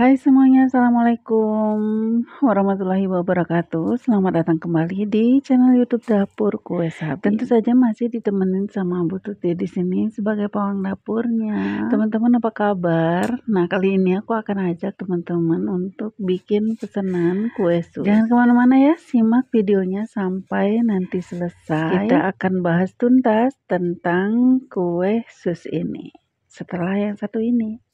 Hai semuanya, Assalamualaikum warahmatullahi wabarakatuh. Selamat datang kembali di channel YouTube Dapur Kue Sapi. Tentu saja masih ditemenin sama Bu Tuti di sini sebagai pawang dapurnya. Teman-teman apa kabar? Nah kali ini aku akan ajak teman-teman untuk bikin pesanan kue sus. Jangan ke mana-mana ya, simak videonya sampai nanti selesai. Kita akan bahas tuntas tentang kue sus ini. Setelah yang satu ini.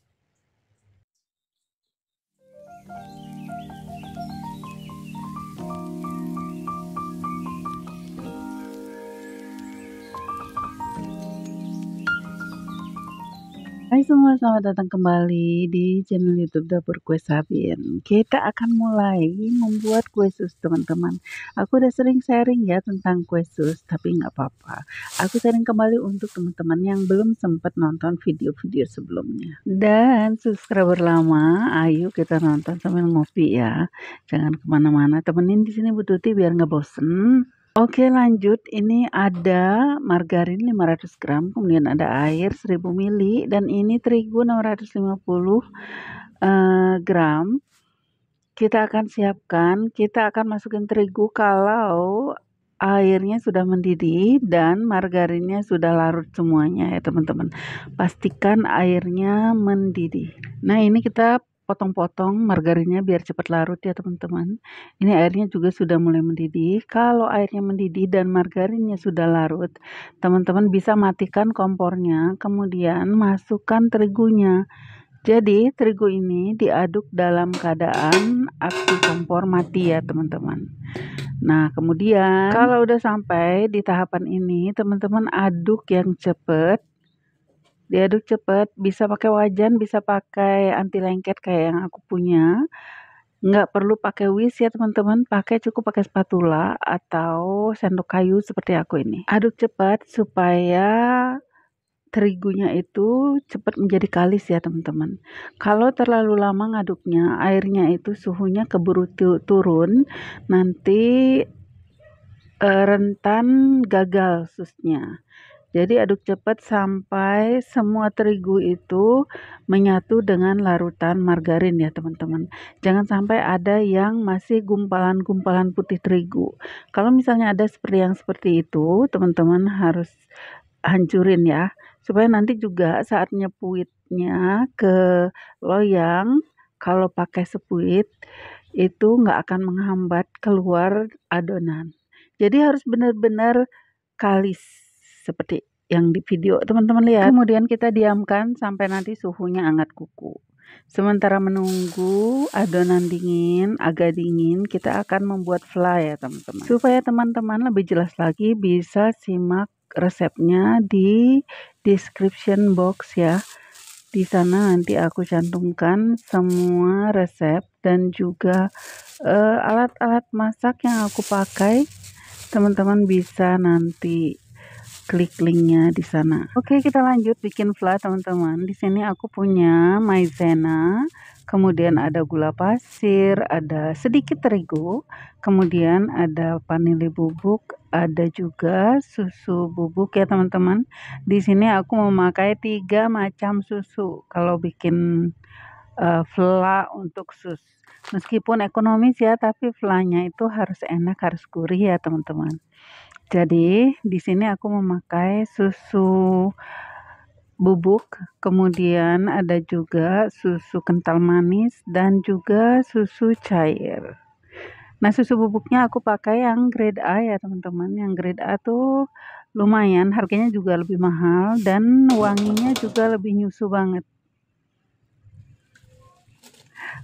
Hai semua, selamat datang kembali di channel YouTube Dapur Kue Sabin. Kita akan mulai membuat kue sus, teman-teman. Aku udah sering sharing ya tentang kue sus, tapi nggak apa-apa. Aku sharing kembali untuk teman-teman yang belum sempat nonton video-video sebelumnya. Dan subscriber lama, ayo kita nonton sambil ngopi ya. Jangan ke mana-mana, temenin di sini Bu Tuti biar nggak bosen. Oke lanjut, ini ada margarin 500 gram, kemudian ada air 1000 ml, dan ini terigu 650 uh, gram. Kita akan siapkan, kita akan masukin terigu kalau airnya sudah mendidih dan margarinnya sudah larut semuanya ya teman-teman. Pastikan airnya mendidih. Nah ini kita potong-potong margarinnya biar cepat larut ya teman-teman. Ini airnya juga sudah mulai mendidih. Kalau airnya mendidih dan margarinnya sudah larut, teman-teman bisa matikan kompornya, kemudian masukkan terigunya. Jadi terigu ini diaduk dalam keadaan api kompor mati ya teman-teman. Nah kemudian kalau udah sampai di tahapan ini teman-teman aduk yang cepat diaduk cepat bisa pakai wajan bisa pakai anti lengket kayak yang aku punya. Nggak perlu pakai whisk ya teman-teman. Pakai cukup pakai spatula atau sendok kayu seperti aku ini. Aduk cepat supaya terigunya itu cepat menjadi kalis ya teman-teman. Kalau terlalu lama ngaduknya airnya itu suhunya keburu turun nanti e, rentan gagal susnya jadi aduk cepat sampai semua terigu itu menyatu dengan larutan margarin ya teman-teman. Jangan sampai ada yang masih gumpalan-gumpalan putih terigu. Kalau misalnya ada seperti yang seperti itu, teman-teman harus hancurin ya. Supaya nanti juga saat nyepuitnya ke loyang, kalau pakai sepuit itu nggak akan menghambat keluar adonan. Jadi harus benar-benar kalis seperti yang di video teman-teman lihat. Kemudian kita diamkan sampai nanti suhunya hangat kuku. Sementara menunggu adonan dingin, agak dingin, kita akan membuat fly ya teman-teman. Supaya teman-teman lebih jelas lagi bisa simak resepnya di description box ya. Di sana nanti aku cantumkan semua resep dan juga eh, alat-alat uh, masak yang aku pakai. Teman-teman bisa nanti klik linknya di sana. Oke, kita lanjut bikin flat teman-teman. Di sini aku punya maizena, kemudian ada gula pasir, ada sedikit terigu, kemudian ada vanili bubuk, ada juga susu bubuk ya teman-teman. Di sini aku memakai tiga macam susu kalau bikin uh, fla untuk sus. Meskipun ekonomis ya, tapi flanya itu harus enak, harus gurih ya teman-teman. Jadi di sini aku memakai susu bubuk, kemudian ada juga susu kental manis dan juga susu cair. Nah, susu bubuknya aku pakai yang grade A ya, teman-teman. Yang grade A tuh lumayan, harganya juga lebih mahal dan wanginya juga lebih nyusu banget.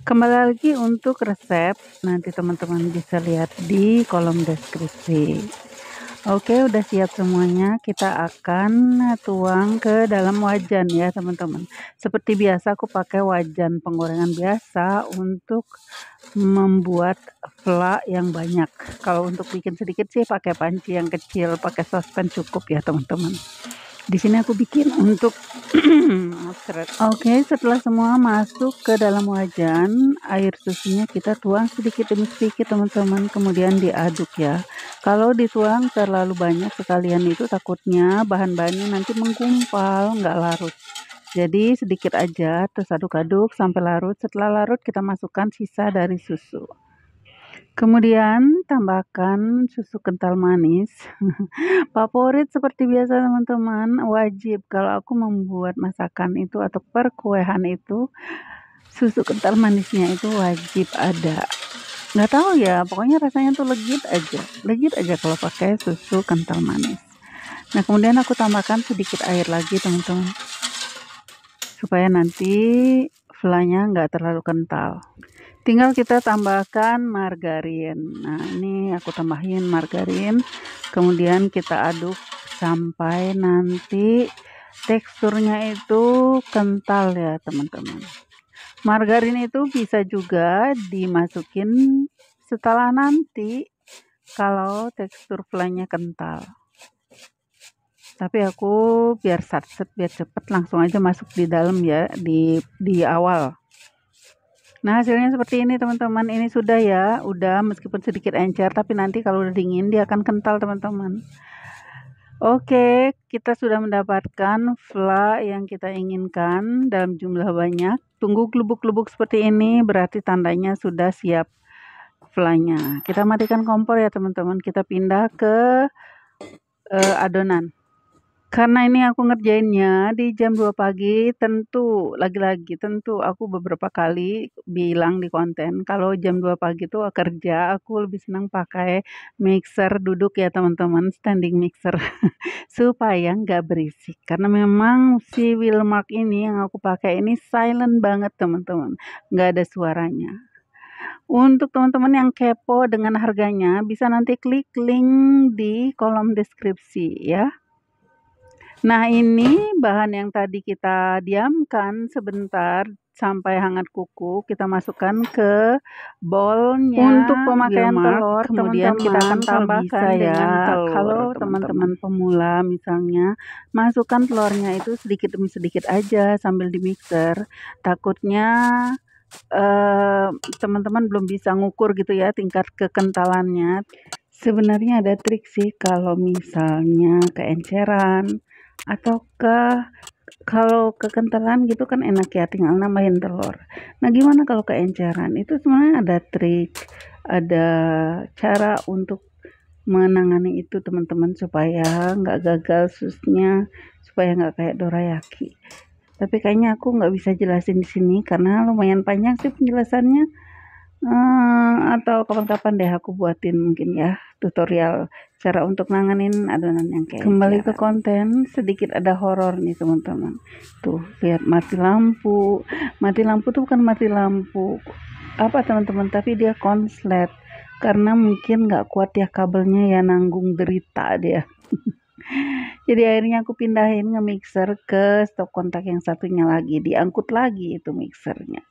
Kembali lagi untuk resep, nanti teman-teman bisa lihat di kolom deskripsi. Oke, udah siap semuanya. Kita akan tuang ke dalam wajan ya, teman-teman. Seperti biasa aku pakai wajan penggorengan biasa untuk membuat fla yang banyak. Kalau untuk bikin sedikit sih pakai panci yang kecil, pakai sospen cukup ya, teman-teman di sini aku bikin untuk Oke, okay, setelah semua masuk ke dalam wajan, air susunya kita tuang sedikit demi sedikit teman-teman, kemudian diaduk ya. Kalau dituang terlalu banyak sekalian itu takutnya bahan-bahannya nanti menggumpal, nggak larut. Jadi sedikit aja terus aduk-aduk sampai larut. Setelah larut kita masukkan sisa dari susu. Kemudian tambahkan susu kental manis. Favorit seperti biasa teman-teman, wajib kalau aku membuat masakan itu atau perkuehan itu susu kental manisnya itu wajib ada. Nggak tahu ya, pokoknya rasanya tuh legit aja. Legit aja kalau pakai susu kental manis. Nah, kemudian aku tambahkan sedikit air lagi teman-teman. Supaya nanti flanya nggak terlalu kental. Tinggal kita tambahkan margarin. Nah, ini aku tambahin margarin. Kemudian kita aduk sampai nanti teksturnya itu kental ya, teman-teman. Margarin itu bisa juga dimasukin setelah nanti kalau tekstur flanya kental. Tapi aku biar satset biar cepet langsung aja masuk di dalam ya di di awal. Nah hasilnya seperti ini teman-teman. Ini sudah ya udah meskipun sedikit encer tapi nanti kalau udah dingin dia akan kental teman-teman. Oke kita sudah mendapatkan fla yang kita inginkan dalam jumlah banyak. Tunggu kelubuk-kelubuk seperti ini berarti tandanya sudah siap flanya. Kita matikan kompor ya teman-teman. Kita pindah ke uh, adonan karena ini aku ngerjainnya di jam 2 pagi, tentu lagi-lagi tentu aku beberapa kali bilang di konten kalau jam 2 pagi tuh kerja aku lebih senang pakai mixer duduk ya teman-teman, standing mixer supaya nggak berisik. Karena memang si Wilmark ini yang aku pakai ini silent banget teman-teman, nggak ada suaranya. Untuk teman-teman yang kepo dengan harganya, bisa nanti klik link di kolom deskripsi ya. Nah, ini bahan yang tadi kita diamkan sebentar sampai hangat kuku, kita masukkan ke bowlnya untuk pemakaian telur. Kemudian teman -teman, kita akan tambahkan ya. telur. Kalau teman-teman pemula misalnya, masukkan telurnya itu sedikit demi sedikit aja sambil di mixer. Takutnya eh, teman-teman uh, belum bisa ngukur gitu ya tingkat kekentalannya. Sebenarnya ada trik sih kalau misalnya keenceran ataukah kalau kekentalan gitu kan enak ya tinggal nambahin telur. Nah gimana kalau keenceran itu sebenarnya ada trik ada cara untuk menangani itu teman-teman supaya nggak gagal susnya supaya nggak kayak dorayaki. Tapi kayaknya aku nggak bisa jelasin di sini karena lumayan panjang sih penjelasannya. Hmm, atau kapan-kapan deh aku buatin mungkin ya tutorial cara untuk nanganin adonan yang kayak kembali ke konten sedikit ada horor nih teman-teman. Tuh lihat mati lampu. Mati lampu tuh bukan mati lampu apa teman-teman? Tapi dia konslet. Karena mungkin nggak kuat ya kabelnya ya nanggung derita dia. Jadi akhirnya aku pindahin nge-mixer ke stop kontak yang satunya lagi. Diangkut lagi itu mixernya.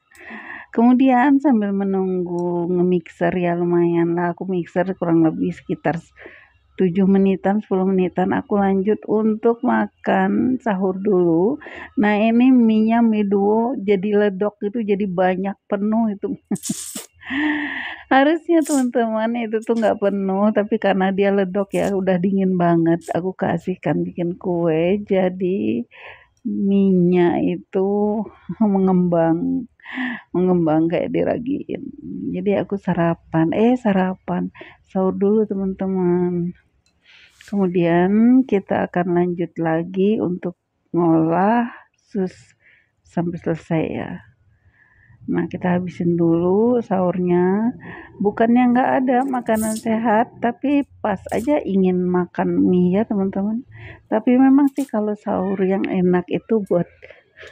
Kemudian sambil menunggu nge-mixer ya lumayan lah. Aku mixer kurang lebih sekitar 7 menitan 10 menitan aku lanjut untuk makan sahur dulu. Nah ini minyak mie duo jadi ledok itu jadi banyak penuh itu. Harusnya teman-teman itu tuh nggak penuh tapi karena dia ledok ya udah dingin banget aku kasihkan bikin kue jadi minyak itu mengembang mengembang kayak diragiin. Jadi aku sarapan. Eh sarapan. Sahur dulu teman-teman Kemudian kita akan lanjut lagi untuk ngolah sus sampai selesai ya. Nah kita habisin dulu sahurnya. Bukannya nggak ada makanan sehat, tapi pas aja ingin makan mie ya teman-teman. Tapi memang sih kalau sahur yang enak itu buat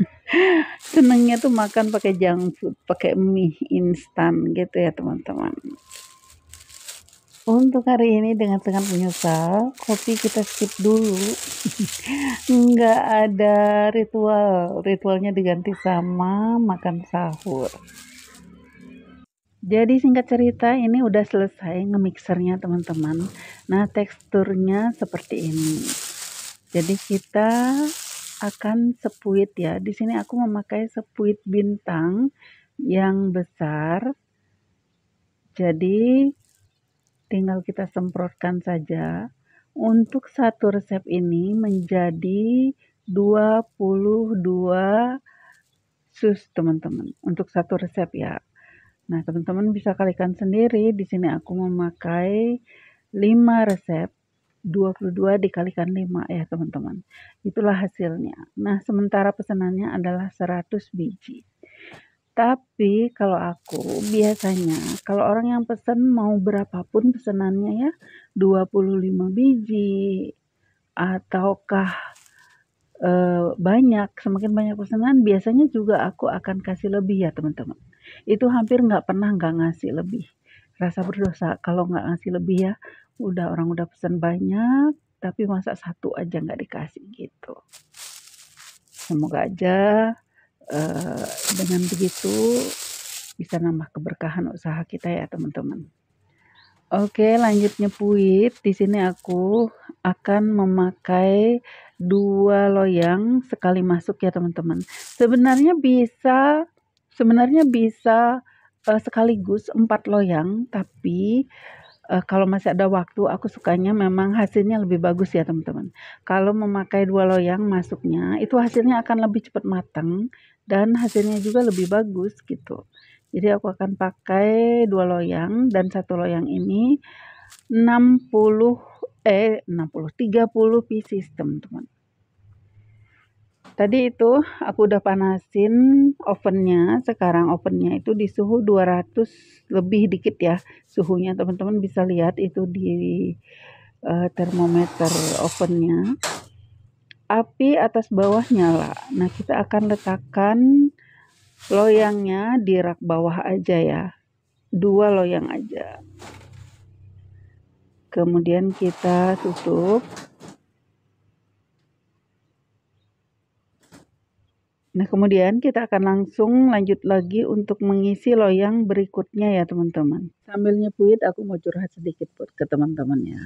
senengnya tuh makan pakai junk food, pakai mie instan gitu ya teman-teman. Untuk hari ini dengan sangat menyesal, kopi kita skip dulu. Nggak ada ritual, ritualnya diganti sama makan sahur. Jadi singkat cerita ini udah selesai ngemixernya teman-teman. Nah teksturnya seperti ini. Jadi kita akan sepuit ya. Di sini aku memakai sepuit bintang yang besar. Jadi tinggal kita semprotkan saja. Untuk satu resep ini menjadi 22 sus teman-teman untuk satu resep ya. Nah, teman-teman bisa kalikan sendiri. Di sini aku memakai 5 resep 22 dikalikan 5 ya teman-teman. Itulah hasilnya. Nah, sementara pesanannya adalah 100 biji. Tapi kalau aku biasanya kalau orang yang pesan mau berapapun pesanannya ya 25 biji ataukah e, banyak semakin banyak pesanan biasanya juga aku akan kasih lebih ya teman-teman. Itu hampir nggak pernah nggak ngasih lebih. Rasa berdosa kalau nggak ngasih lebih ya udah orang udah pesan banyak tapi masa satu aja nggak dikasih gitu. Semoga aja uh, dengan begitu bisa nambah keberkahan usaha kita ya teman-teman Oke, lanjutnya puit. Di sini aku akan memakai dua loyang sekali masuk ya teman-teman. Sebenarnya bisa Sebenarnya bisa, uh, sekaligus empat loyang, tapi, uh, kalau masih ada waktu aku sukanya memang hasilnya lebih bagus ya teman-teman. Kalau memakai dua loyang masuknya, itu hasilnya akan lebih cepat matang dan hasilnya juga lebih bagus gitu. Jadi aku akan pakai dua loyang dan satu loyang ini 60 eh 60, 30 pieces teman-teman. Tadi itu aku udah panasin ovennya. Sekarang ovennya itu di suhu 200 lebih dikit ya. Suhunya teman-teman bisa lihat itu di uh, termometer ovennya. Api atas bawah nyala. Nah, kita akan letakkan loyangnya di rak bawah aja ya. Dua loyang aja. Kemudian kita tutup. Nah, kemudian kita akan langsung lanjut lagi untuk mengisi loyang berikutnya ya, teman-teman. Sambil nyepuit, aku mau curhat sedikit buat ke teman-teman ya.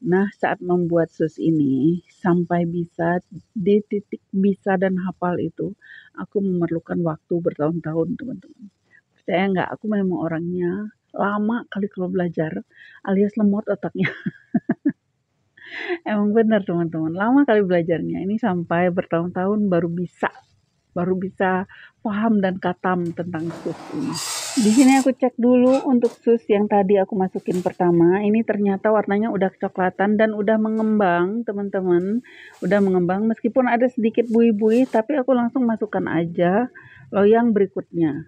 Nah, saat membuat sus ini, sampai bisa di titik bisa dan hafal itu, aku memerlukan waktu bertahun-tahun, teman-teman. Percaya nggak, aku memang orangnya lama kali kalau belajar, alias lemot otaknya. Emang benar teman-teman, lama kali belajarnya. Ini sampai bertahun-tahun baru bisa baru bisa paham dan katam tentang sus ini. Di sini aku cek dulu untuk sus yang tadi aku masukin pertama. Ini ternyata warnanya udah kecoklatan dan udah mengembang, teman-teman. Udah mengembang meskipun ada sedikit bui-bui, tapi aku langsung masukkan aja loyang berikutnya.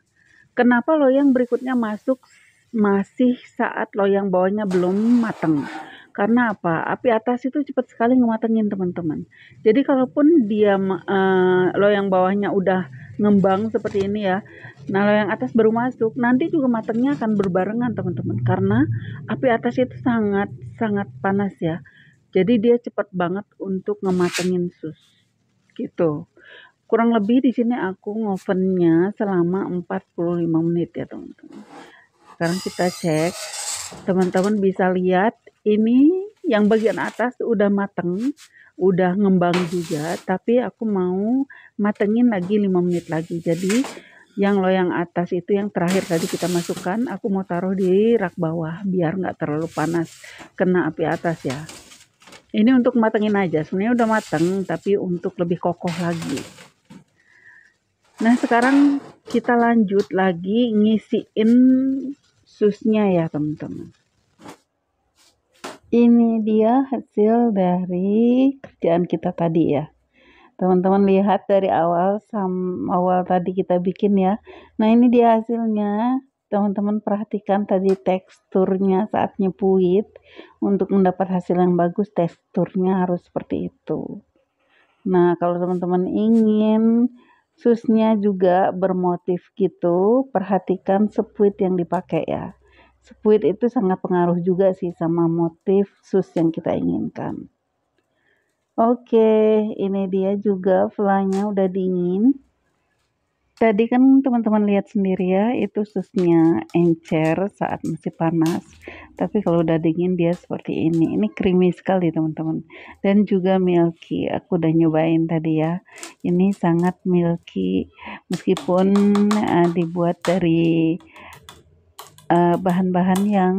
Kenapa loyang berikutnya masuk masih saat loyang bawahnya belum matang? Karena apa? Api atas itu cepat sekali ngematengin teman-teman. Jadi kalaupun dia uh, loyang bawahnya udah ngembang seperti ini ya. Nah, loyang atas baru masuk, nanti juga matangnya akan berbarengan teman-teman. Karena api atas itu sangat sangat panas ya. Jadi dia cepat banget untuk ngematengin sus. Gitu. Kurang lebih di sini aku ngovennya selama 45 menit ya teman-teman. Sekarang kita cek teman-teman bisa lihat ini yang bagian atas udah mateng, udah ngembang juga, tapi aku mau matengin lagi 5 menit lagi. Jadi yang loyang atas itu yang terakhir tadi kita masukkan, aku mau taruh di rak bawah biar nggak terlalu panas kena api atas ya. Ini untuk matengin aja, sebenarnya udah mateng, tapi untuk lebih kokoh lagi. Nah sekarang kita lanjut lagi ngisiin susnya ya teman-teman ini dia hasil dari kerjaan kita tadi ya. Teman-teman lihat dari awal sam awal tadi kita bikin ya. Nah ini dia hasilnya. Teman-teman perhatikan tadi teksturnya saat nyepuit. Untuk mendapat hasil yang bagus teksturnya harus seperti itu. Nah kalau teman-teman ingin susnya juga bermotif gitu perhatikan sepuit yang dipakai ya Spuit itu sangat pengaruh juga sih sama motif sus yang kita inginkan. Oke, ini dia juga flanya udah dingin. Tadi kan teman-teman lihat sendiri ya, itu susnya encer saat masih panas. Tapi kalau udah dingin dia seperti ini. Ini creamy sekali teman-teman. Dan juga milky. Aku udah nyobain tadi ya. Ini sangat milky meskipun uh, dibuat dari eh, bahan-bahan yang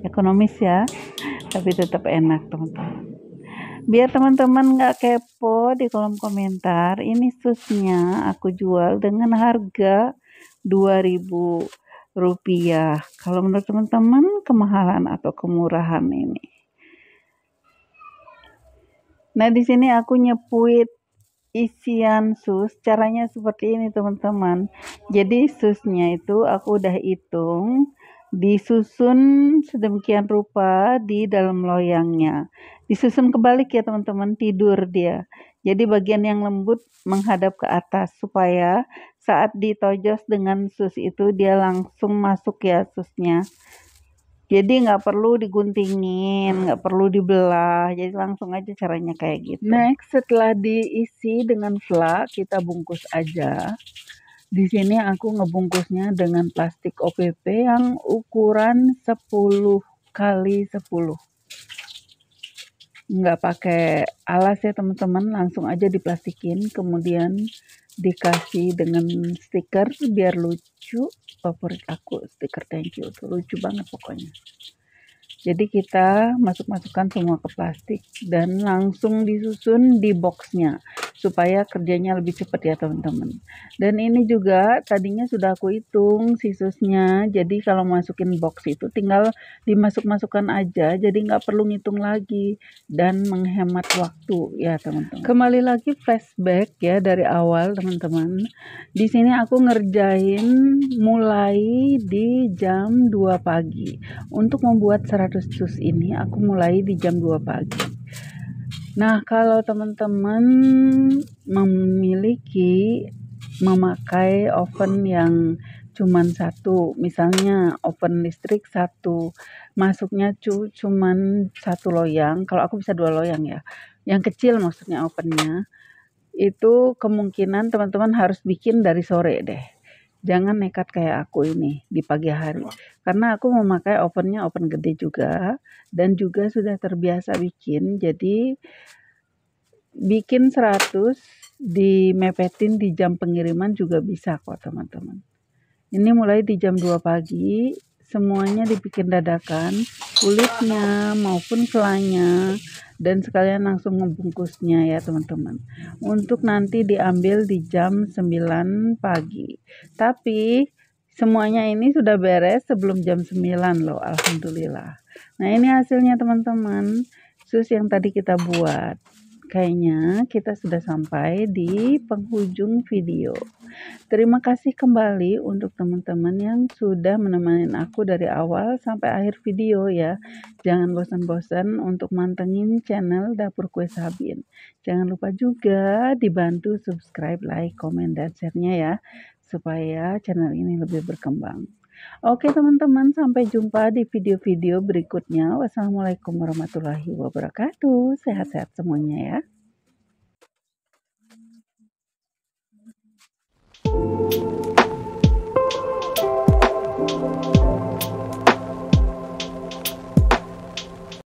ekonomis ya tapi tetap enak teman-teman. Biar teman-teman nggak kepo di kolom komentar ini susnya aku jual dengan harga 2000 rupiah. Kalau menurut teman-teman kemahalan atau kemurahan ini? Nah di sini aku nyepuit isian sus caranya seperti ini teman-teman jadi susnya itu aku udah hitung disusun sedemikian rupa di dalam loyangnya. Disusun kebalik ya teman-teman, tidur dia. Jadi bagian yang lembut menghadap ke atas supaya saat ditojos dengan sus itu dia langsung masuk ya susnya. Jadi nggak perlu diguntingin, nggak perlu dibelah, jadi langsung aja caranya kayak gitu. Next, setelah diisi dengan flak, kita bungkus aja. Di sini aku ngebungkusnya dengan plastik OPP yang ukuran 10 kali 10. Nggak pakai alas ya teman-teman, langsung aja diplastikin, kemudian dikasih dengan stiker biar lucu. Favorit aku stiker thank you tuh lucu banget pokoknya. Jadi kita masuk-masukkan semua ke plastik dan langsung disusun di boxnya supaya kerjanya lebih cepat ya teman-teman. Dan ini juga tadinya sudah aku hitung sisusnya. Jadi kalau masukin box itu tinggal dimasuk-masukkan aja. Jadi nggak perlu ngitung lagi dan menghemat waktu ya teman-teman. Kembali lagi flashback ya dari awal teman-teman. Di sini aku ngerjain mulai di jam 2 pagi. Untuk membuat 100 sus ini aku mulai di jam 2 pagi. Nah, kalau teman-teman memiliki memakai oven yang cuman satu, misalnya oven listrik satu, masuknya cu cuman satu loyang, kalau aku bisa dua loyang ya, yang kecil maksudnya ovennya, itu kemungkinan teman-teman harus bikin dari sore deh. Jangan nekat kayak aku ini di pagi hari. Karena aku memakai ovennya oven gede juga dan juga sudah terbiasa bikin. Jadi bikin 100 dimepetin di jam pengiriman juga bisa kok teman-teman. Ini mulai di jam 2 pagi semuanya dibikin dadakan, kulitnya maupun selanya dan sekalian langsung ngebungkusnya ya teman-teman. Untuk nanti diambil di jam 9 pagi. Tapi semuanya ini sudah beres sebelum jam 9 loh, alhamdulillah. Nah, ini hasilnya teman-teman. Sus yang tadi kita buat kayaknya kita sudah sampai di penghujung video. Terima kasih kembali untuk teman-teman yang sudah menemani aku dari awal sampai akhir video ya. Jangan bosan-bosan untuk mantengin channel Dapur Kue Sabin. Jangan lupa juga dibantu subscribe, like, komen, dan share-nya ya. Supaya channel ini lebih berkembang. Oke teman-teman, sampai jumpa di video-video berikutnya. Wassalamualaikum warahmatullahi wabarakatuh. Sehat-sehat semuanya ya. Thank you.